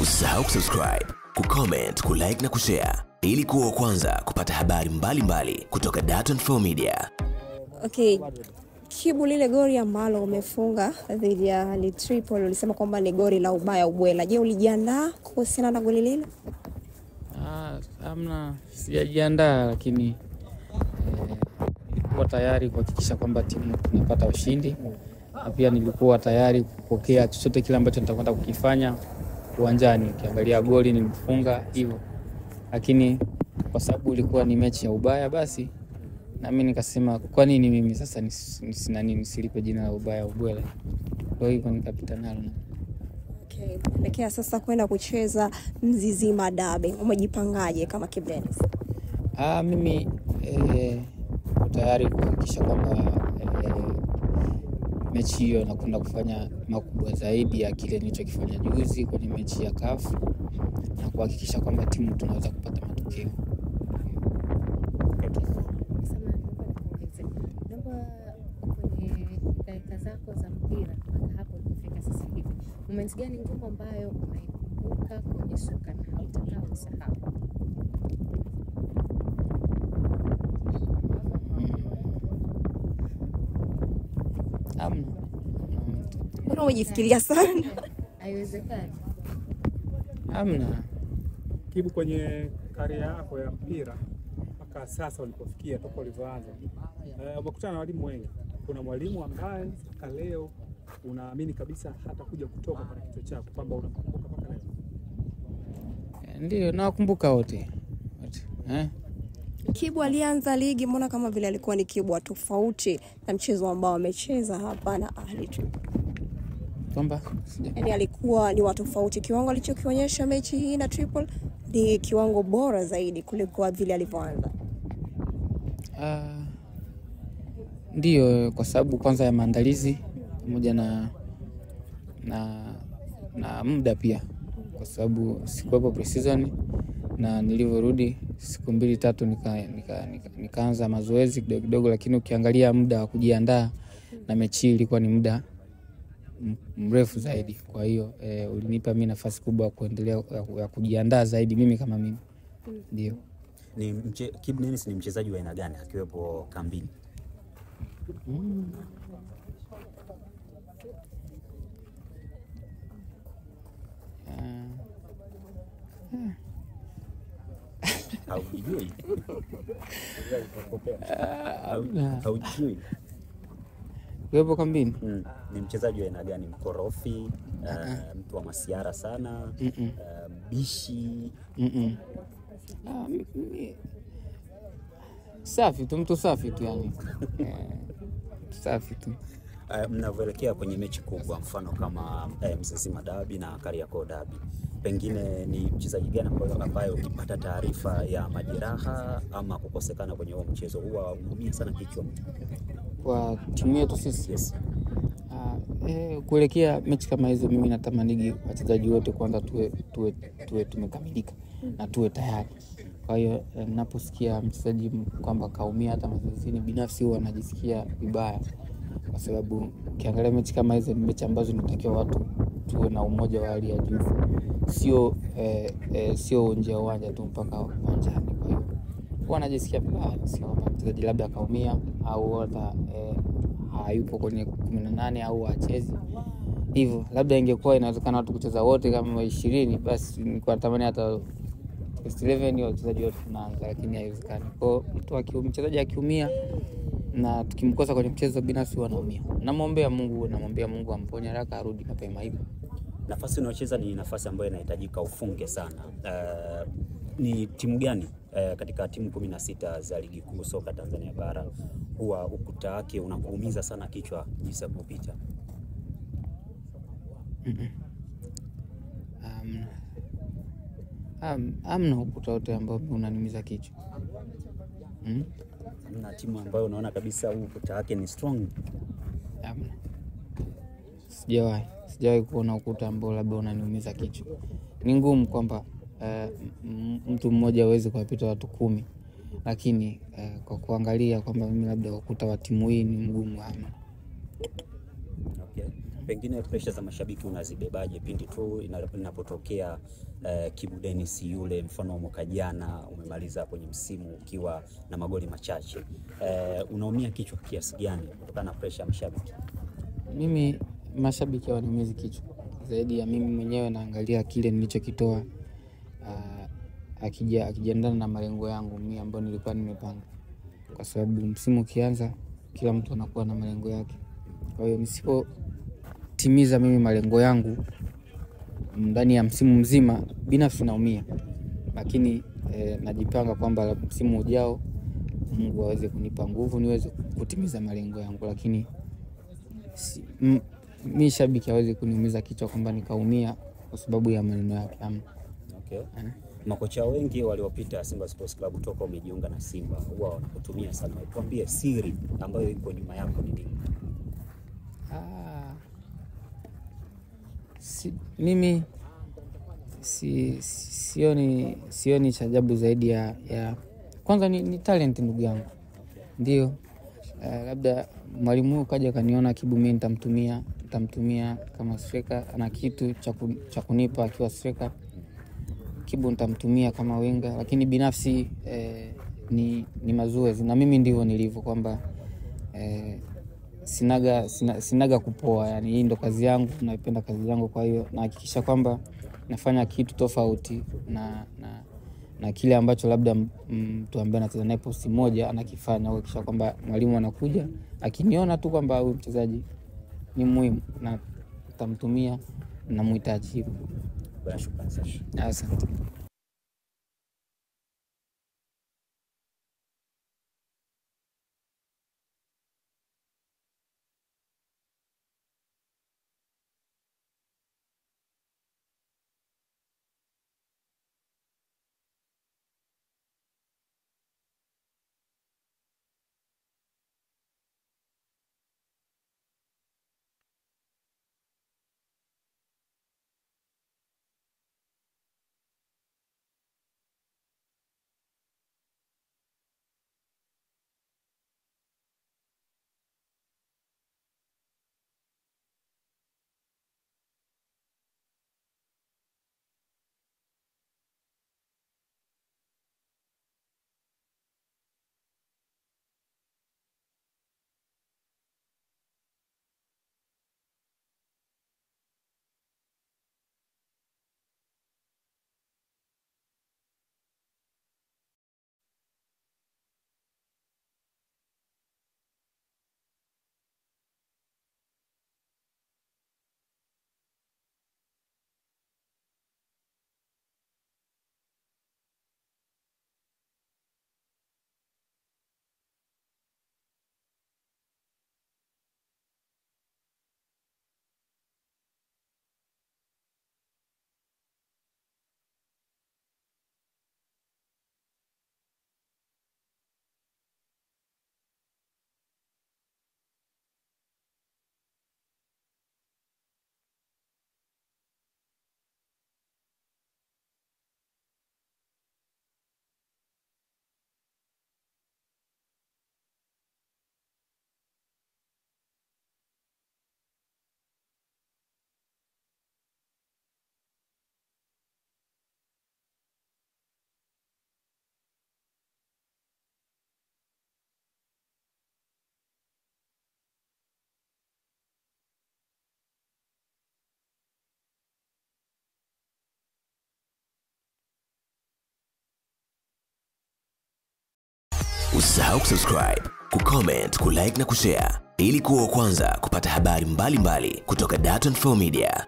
Usisahau kusubscribe, kucomment, kulike na kushare ili kuwa wa kwanza kupata habari mbalimbali mbali kutoka Dar24 Media. Okay, Kibu, lile gori ambalo umefunga dhidi ya Tripoli ulisema kwamba ni gori la ubaya ubwela. Je, ulijiandaa kuhusiana na goli lile? Ah, amna, sijajiandaa lakini eh, nilikuwa tayari kuhakikisha kwamba timu tunapata ushindi na pia nilikuwa tayari kupokea chochote kile ambacho nitakwenda kukifanya uwanjani. Ukiangalia goli nilifunga hivyo, lakini kwa sababu ilikuwa ni mechi ya ubaya, basi nami nikasema kwa nini mimi sasa nisina nini nani nisilipe jina la ubaya ubwela. Kwa hivyo nikapita nalo. Okay, sasa kwenda kucheza Mzizima Dabe. Umejipangaje kama Kibu Denis? Ah, mimi eh, tayari kuhakikisha kwamba mechi hiyo nakwenda kufanya makubwa zaidi ya kile nilichokifanya juzi kwenye mechi ya CAF na kuhakikisha kwamba timu tunaweza kupata matokeo. Zako za mpira mpaka hapo ulipofika sasa ngumu ambayo unaikumbuka kwenye soka na hautakaa kusahau? Hamna. Mbona umejifikiria sana? Haiwezekani. Hamna. Kibu, kwenye karia yako ya mpira mpaka sasa ulipofikia toka ulivyoanza, eh, umekutana na walimu wengi. Kuna mwalimu ambaye mpaka leo unaamini kabisa hata kuja kutoka kwenye kichwa chako kwamba unamkumbuka mpaka leo? Eh, Ndio nawakumbuka wote wote eh? Kibu alianza ligi, mbona kama vile alikuwa ni kibwa tofauti na mchezo ambao amecheza hapa na Ahli Tripoli. Kwamba Yaani alikuwa ni wa tofauti. Kiwango alichokionyesha mechi hii na Tripoli ni kiwango bora zaidi kuliko vile alivyoanza. Ah, Ndiyo, kwa sababu kwanza ya maandalizi pamoja na, na, na muda pia, kwa sababu sikuwepo pre-season na nilivyorudi siku mbili tatu nika, nika, nika, nikaanza mazoezi kidogo kidogo, lakini ukiangalia muda wa kujiandaa na mechi hii ilikuwa ni muda mrefu zaidi. Kwa hiyo e, ulinipa mi nafasi kubwa ya kuendelea ya, kujiandaa zaidi mimi kama mimi, ndio. Ni mche, Kibu Denis ni mchezaji wa aina gani akiwepo kambini? Haujui? Haujijui? Kuwepo kambini Mm. Ni mchezaji wa aina gani? Mkorofi, uh, mtu wa masiara sana, eh, mbishi? Mm-mm. Ah, mi- mi- safi tu, mtu safi tu yani Eh, safi tu. Uh, mnavyoelekea kwenye mechi kubwa, mfano kama eh, Mzizima Dabi na Kariakoo Dabi, pengine ni mchezaji gani ambaye ambayo ukipata taarifa ya majeraha ama kukosekana kwenye huo mchezo huwa unaumia sana kichwa? Kwa timu yetu sisi Yes. Uh, eh, kuelekea mechi kama hizo, mimi natamanigi wachezaji wote kwanza tuwe, tuwe, tuwe tumekamilika na tuwe tayari. Kwa hiyo eh, naposikia mchezaji kwamba kaumia hata mazoezini, binafsi huwa najisikia vibaya, kwa sababu ukiangalia mechi kama hizo ni mechi ambazo inatakiwa watu tuwe na umoja wa hali ya juu, sio eh, eh, sio nje ya uwanja tu mpaka uwanjani. Kwa hiyo huwa anajisikia vibaya, sio kwamba mchezaji labda akaumia au hata eh, hayupo kwenye kumi na nane au hachezi hivyo. Labda ingekuwa inawezekana watu kucheza wote kama ishirini, basi nilikuwa natamani hata first 11 wachezaji wote tunaanza, lakini haiwezekani. Kwa mtu mchezaji akiumia na tukimkosa kwenye mchezo, binafsi huwa anaumia. Namwombea Mungu, namwombea Mungu amponye haraka arudi mapema hivyo. Nafasi unayocheza ni nafasi ambayo inahitajika ufunge sana. Eh, ni timu gani eh, katika timu kumi na sita za ligi kuu soka Tanzania bara huwa ukuta wake unakuumiza sana kichwa jinsi ya kupita? Amna, um, amna ukuta wote ambao unaniumiza kichwa mm? na timu ambayo unaona kabisa huu ukuta wake ni strong? Amna, sijawahi sijawahi kuona ukuta ambao labda unaniumiza kichwa. Ni ngumu kwamba m- mtu mmoja aweze kuwapita watu kumi, lakini uh, kwa kuangalia kwamba mimi labda ukuta wa timu hii ni mgumu, ama Okay. Pengine presha za mashabiki unazibebaje pindi tu inapotokea uh, Kibu Denis yule, mfano wa mwaka jana umemaliza kwenye msimu ukiwa na magoli machache uh, unaumia kichwa kiasi gani kutokana na presha ya mashabiki? Mimi mashabiki hawaniumizi kichwa zaidi ya mimi mwenyewe, naangalia kile nilichokitoa akija akijiendana na malengo yangu mimi ambayo nilikuwa nimepanga, kwa sababu msimu ukianza, kila mtu anakuwa na malengo yake. Kwa hiyo nisipotimiza mimi malengo yangu ndani ya msimu mzima, binafsi naumia, lakini eh, najipanga kwamba msimu ujao Mungu aweze kunipa nguvu niweze kutimiza malengo yangu, lakini si, mi shabiki hawezi kuniumiza kichwa kwamba nikaumia kwa sababu ya maneno yake. Okay. Makocha wengi waliopita Simba Sports Club toka umejiunga na Simba huwa wanakutumia sana. Tuambie siri ambayo iko nyuma yako ni nini? ah, si, mimi si, si, sioni, sioni cha ajabu zaidi ya, ya kwanza ni, ni talent ndugu yangu, ndio uh, labda mwalimu huyu kaja kaniona Kibu, mimi nitamtumia nitamtumia kama striker, ana kitu cha kunipa akiwa striker. Kibu nitamtumia kama winga, lakini binafsi eh, ni, ni mazoezi na mimi ndivyo nilivyo kwamba eh, sinaga, sina, sinaga kupoa, yani hii ndo kazi yangu, naipenda kazi yangu. Kwa hiyo nahakikisha kwamba nafanya kitu tofauti na, na, na kile ambacho labda mtu ambaye anacheza naye posti moja anakifanya, kuhakikisha kwamba mwalimu anakuja akiniona tu kwamba huyu mchezaji ni muhimu na tamtumia não muito ativo. Baixo, baixo. Ah. Usisahau kusubscribe, kucomment, kulike na kushare ili kuwa wa kwanza kupata habari mbalimbali kutoka Dar24 Media.